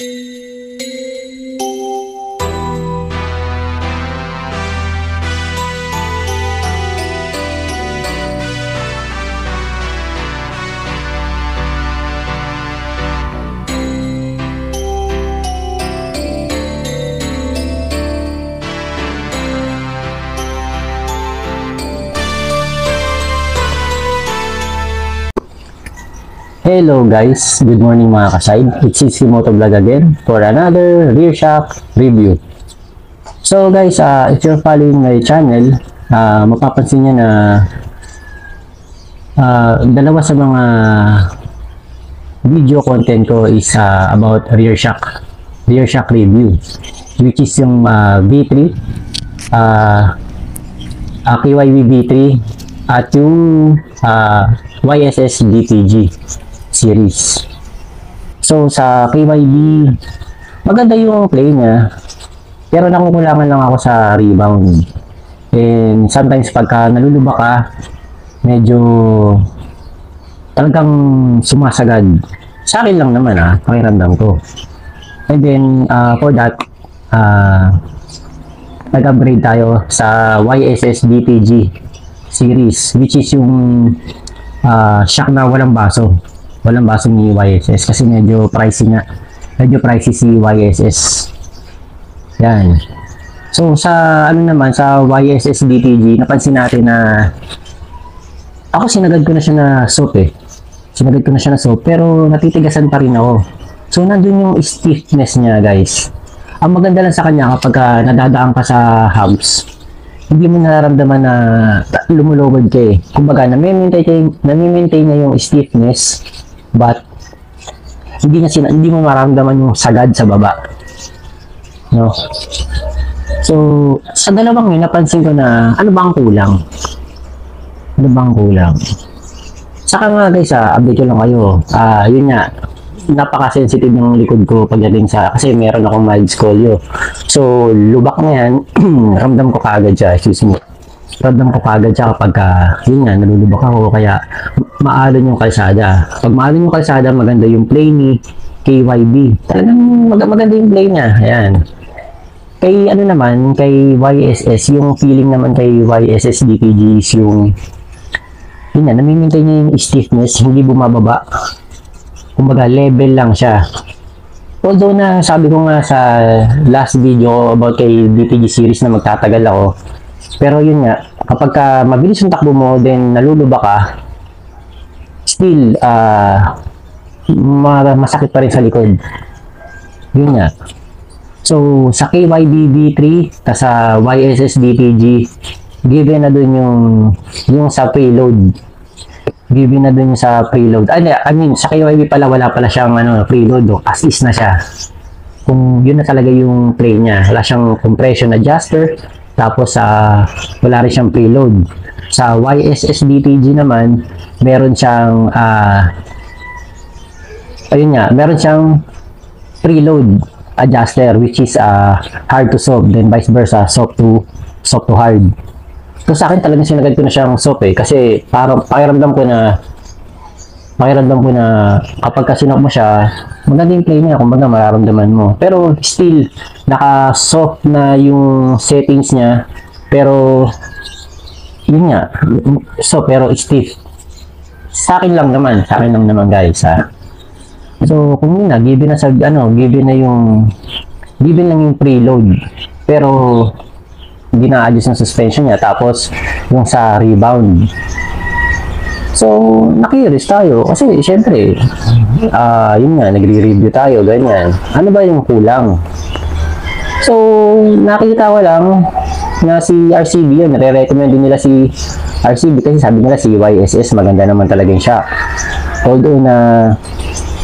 Música Hello guys, good morning mga kaside. It's CC Moto Vlog again for another rear shock review. So guys, uh, if you're following my channel, uh, mapapansin nyo na uh, dalawa sa mga video content ko is uh, about rear shock, rear shock review, which is yung uh, V3, uh, uh, KYB V3, at yung uh, YSS DTG series. So, sa KYB, maganda yung play niya. Pero nakukulangan lang ako sa rebound. And sometimes pagka naluluba ka, medyo talagang sumasagad. Sa akin lang naman ah, pakiramdam ko. And then, uh, for that, uh, nag-upgrade tayo sa YSS DTG series, which is yung uh, shock na walang baso walang baso ni YSS kasi medyo pricey nga. Medyo pricey si YSS yan. So sa ano naman sa YSS DTG napansin natin na ako sinagad ko na siya na soap eh. Sinagad ko na siya na soap pero natitigasan pa rin ako. So nandun yung stiffness niya guys. Ang maganda lang sa kanya kapag uh, nadadaan ka sa hubs hindi mo nararamdaman na lumulubad ka eh. Kumbaga, nami-maintain, nami-maintain niya yung stiffness but hindi niya sina, hindi mo maramdaman yung sagad sa baba. No? So, sa dalawang yun, napansin ko na ano ba ang kulang? Ano ba ang kulang? Saka nga guys, ah, update ko lang kayo. Ah, yun nga, napaka-sensitive ng likod ko pagdating sa, kasi meron akong mild scolio. So, lubak na yan, ramdam ko kaagad siya, excuse me ramdam ko kagad siya kapag uh, yun nga, nalulubak ako kaya maalon yung kalsada. Pag maalon yung kalsada, maganda yung play ni KYB. Talagang mag maganda yung play niya. Ayan. Kay ano naman, kay YSS, yung feeling naman kay YSS DPG is yung yun nga, namimintay niya yung stiffness, hindi bumababa. Kumbaga, level lang siya. Although na sabi ko nga sa last video about kay DPG series na magtatagal ako, pero yun nga, kapag ka mabilis yung takbo mo, then naluluba ka, still, uh, masakit pa rin sa likod. Yun nga. So, sa KYB V3, sa YSS DPG, given na dun yung, yung sa preload. Given na dun yung sa preload. Ay, I mean, sa KYB pala, wala pala siyang ano, preload. Oh, as is na siya. Kung yun na talaga yung play niya. Wala siyang compression adjuster tapos sa uh, wala rin siyang preload. Sa YSS DTG naman, meron siyang uh, ayun nga, meron siyang preload adjuster which is uh, hard to soft then vice versa soft to soft to hard. So sa akin talagang sinagad ko na siyang soft eh kasi parang pakiramdam ko na pakiramdam ko na kapag kasinok mo siya, maganda yung play niya, kumbaga mararamdaman mo. Pero still, naka-soft na yung settings niya, pero yun nga, so pero stiff. Sa akin lang naman, sa akin lang naman guys ha. So kung yun na, given na sa, ano, given na yung, given lang yung preload, pero hindi na-adjust ng suspension niya, tapos yung sa rebound, So, nakiris tayo. Kasi, syempre, uh, yun nga, nagre-review tayo, ganyan. Ano ba yung kulang? So, nakita ko lang na si RCB yun. Nare-recommend din nila si RCB kasi sabi nila si YSS maganda naman talaga yung shock. Although na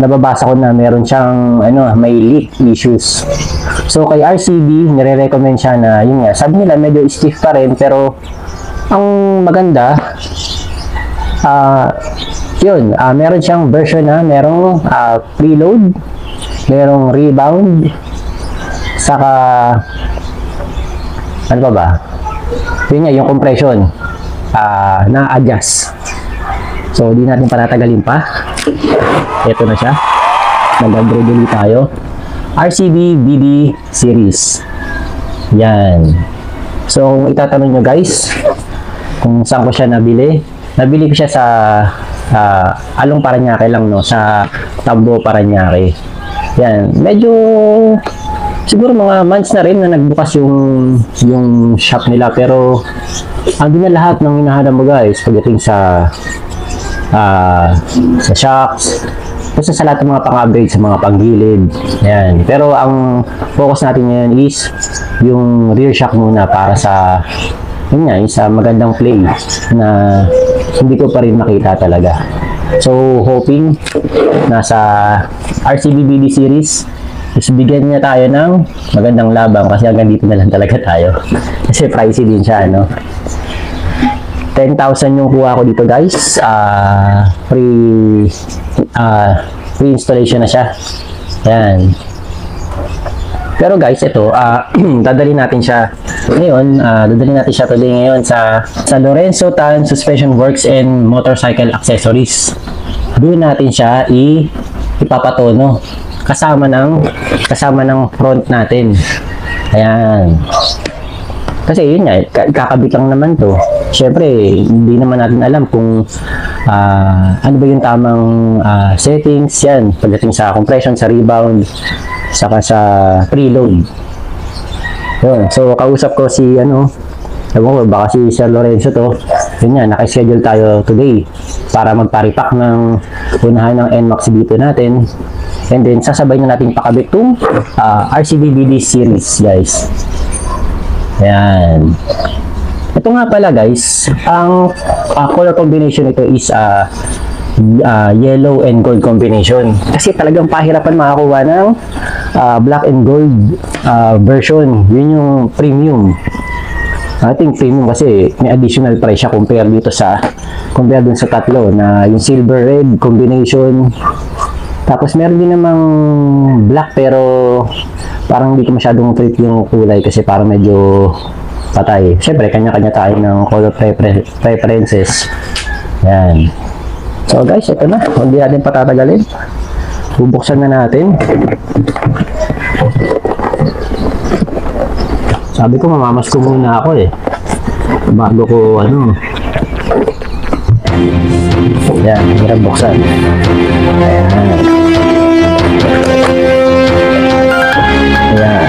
nababasa ko na meron siyang ano, may leak issues. So kay RCB, nire-recommend siya na yun nga, sabi nila medyo stiff pa rin pero ang maganda uh, yun, uh, meron siyang version na merong uh, preload, merong rebound, saka ano ba ba? Yun nga, yung compression uh, na-adjust. So, di natin panatagalin pa. Ito na siya. Nag-upgrade ulit tayo. RCB BB series. Yan. So, kung itatanong nyo guys, kung saan ko siya nabili, nabili ko siya sa uh, Along Paranaque lang, no? Sa Tambo Paranaque. Yan. Medyo siguro mga months na rin na nagbukas yung yung shop nila pero andun na lahat ng hinahanap mo guys pagdating sa uh, sa shocks basta sa lahat ng mga pang-upgrade sa mga panggilid yan pero ang focus natin ngayon is yung rear shock muna para sa yun nga, sa magandang play na hindi ko pa rin nakita talaga. So hoping nasa RCB BB series. Is bigyan niya tayo ng magandang labang kasi hanggang dito na lang talaga tayo. Kasi pricey din siya no 10,000 yung kuha ko dito guys. Uh, free uh, free installation na siya. Yan pero guys ito uh, dadali natin siya ngayon uh, dadali natin siya today ngayon sa sa Lorenzo Tan Suspension Works and Motorcycle Accessories doon natin siya i ipapatono kasama ng kasama ng front natin. Ayan. Kasi yun nga, kakabit lang naman to. Siyempre, hindi naman natin alam kung uh, ano ba yung tamang uh, settings yan pagdating sa compression, sa rebound, saka sa preload. Yun. So, kausap ko si ano, Ewan ko, baka si Sir Lorenzo to. Yun nga, nakaschedule tayo today para magparipak ng unahan ng NMAX dito natin. And then, sasabay na natin pakabit itong uh, RCBBD series, guys. Ayan. Ito nga pala, guys. Ang uh, color combination ito is uh, uh, yellow and gold combination. Kasi talagang pahirapan makakuha ng uh, black and gold uh, version. Yun yung premium. I think premium kasi may additional price siya compare dito sa compare dun sa tatlo na yung silver red combination tapos meron din namang black pero parang hindi ko masyadong trip yung kulay kasi parang medyo patay. Siyempre, kanya-kanya tayo ng color prefer preferences. Yan. So guys, ito na. Hindi natin patatagalin. Bubuksan na natin. Sabi ko, mamamas ko muna ako eh. Bago ko, ano. Yan, hirap buksan. Ayan. Ayan.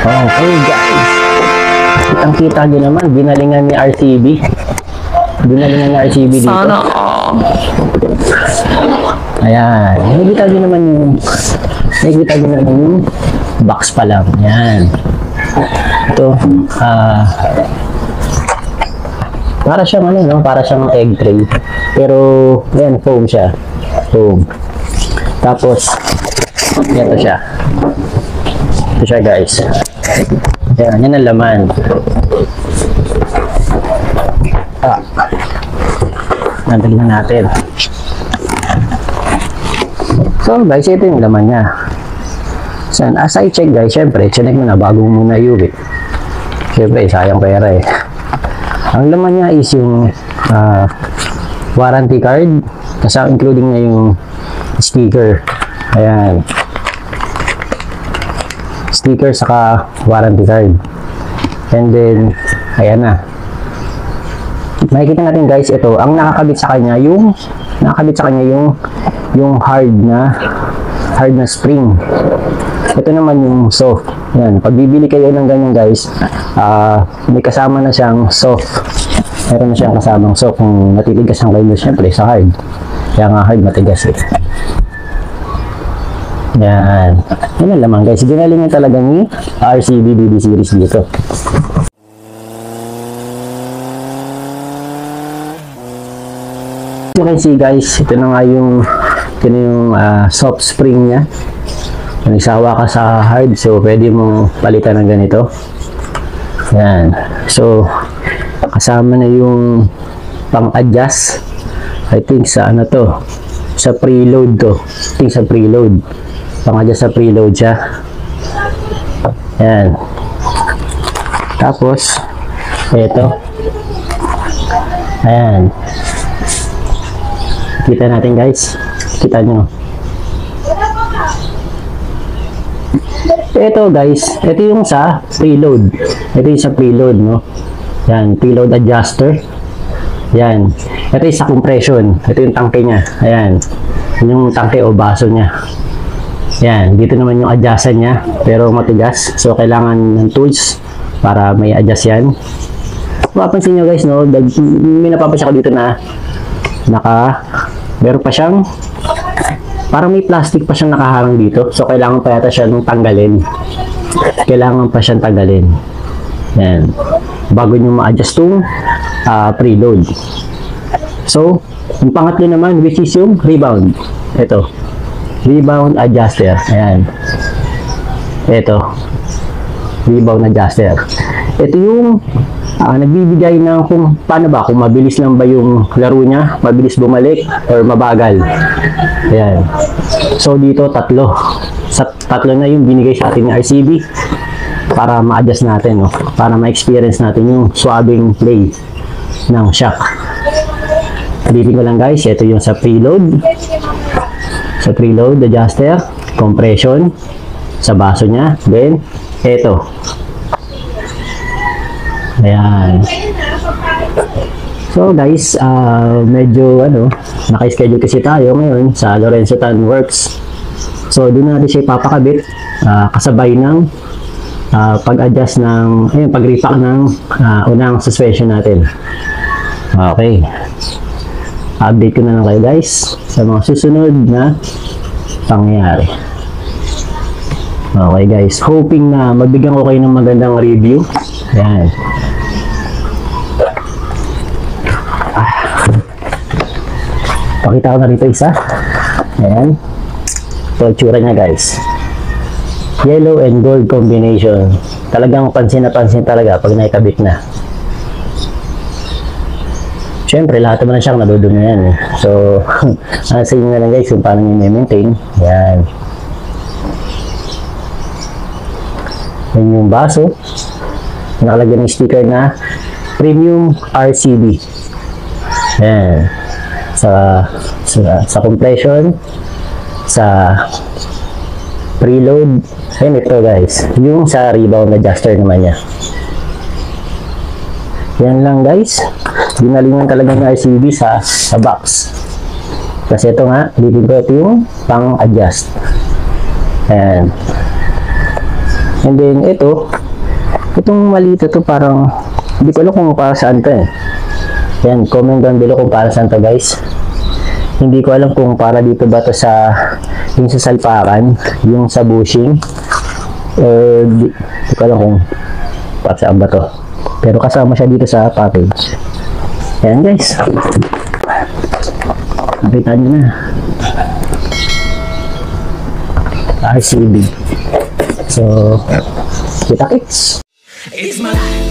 Okay, guys. Ang kita nyo naman, binalingan ni RCB. Binalingan ni RCB dito. Sana all. Ayan. Nakikita nyo naman yung nakikita nyo naman yung box pa lang. Yan. Ito, ah, para siyang ano, no? Para siyang egg tray. Pero, yan, foam siya. Foam. Tapos, ito siya. Ito siya, guys. Yan, yan ang laman. Ah. Nadali na natin. So, guys, ito yung laman niya. So, as I check, guys, syempre, chinek mo na bago mo muna iuwi. Syempre, sayang pera eh. Ang laman niya is yung uh, warranty card kasama including na yung sticker. Ayan. Sticker saka warranty card. And then, ayan na. Makikita natin guys, ito, ang nakakabit sa kanya, yung nakakabit sa kanya yung yung hard na hard na spring. Ito naman yung soft. Yan, pag bibili kayo ng ganyan guys, uh, may kasama na siyang soft. Meron na siyang kasamang soft kung natitigas ang kayo syempre sa hard. Kaya nga hard matigas eh. Yan. Yan ang laman guys. Ginalingan talaga ni RCB BB series dito. You can see guys, ito na nga yung ito yung uh, soft spring niya. Kung nagsawa ka sa hard, so pwede mo palitan ng ganito. Yan. So, kasama na yung pang-adjust. I think sa ano to, sa preload to. I think sa preload. Pang-adjust sa preload siya. Yan. Tapos, ito. Ayan. Kita natin guys. Kita nyo. Ito guys, ito yung sa preload. Ito yung sa preload, no? Yan, preload adjuster. Yan. Ito yung sa compression. Ito yung tangke niya. Ayan. Yun Yung tangke o baso niya. Yan. Dito naman yung adjustan niya. Pero matigas. So, kailangan ng tools para may adjust yan. Mapapansin nyo guys, no? May napapansin ko dito na naka meron pa siyang parang may plastic pa siyang nakaharang dito. So, kailangan pa yata siya nung tanggalin. Kailangan pa siyang tanggalin. Yan. Bago nyo ma-adjust yung ah, preload. So, yung pangatlo naman, which is yung rebound. Ito. Rebound adjuster. Ayan. Ito. Rebound adjuster. Ito yung ah, nagbibigay ng kung paano ba, kung mabilis lang ba yung laro niya, mabilis bumalik, or mabagal. Ayan. So, dito tatlo. Sa tatlo na yung binigay sa ating RCB para ma-adjust natin, no? para ma-experience natin yung swabbing play ng shock. Ulitin ko lang guys, ito yung sa preload. Sa preload adjuster, compression sa baso niya. Then, ito. Ayan. So guys, ah, medyo ano, naka-schedule kasi tayo ngayon sa Lorenzo Tan Works. So doon natin siya ipapakabit ah, kasabay ng ah, pag-adjust ng, ayun, pag-repack ng ah, unang suspension natin. Okay. Update ko na lang kayo guys sa mga susunod na pangyayari. Okay guys, hoping na mabigyan ko kayo ng magandang review. Ayan. Pakita ko na rito isa. Ayan. Ito ang tsura niya guys. Yellow and gold combination. Talagang pansin na pansin talaga pag naikabit na. Siyempre, lahat naman ng siyang nadudumi yan. Eh. So, nasa inyo na lang guys kung paano nyo i-maintain. Yan. Yan yung baso. Nakalagyan ng sticker na Premium RCB. Yan sa sa, sa compression sa preload. Ayun ito guys. Yung sa rebound adjuster naman niya. Yan lang guys. Dinalingan talaga ng RCB sa, sa box. Kasi ito nga ito yung pang adjust and and then ito. Itong maliit ito parang hindi ko alam kung para saan to eh. Yan, comment down below kung para saan to guys. Hindi ko alam kung para dito ba to sa yung sa salpakan, yung sa bushing. Or di, di ko alam kung para saan ba to. Pero kasama siya dito sa package. Yan guys. Nakita nyo na. RCB. So, kita kits. It's my life.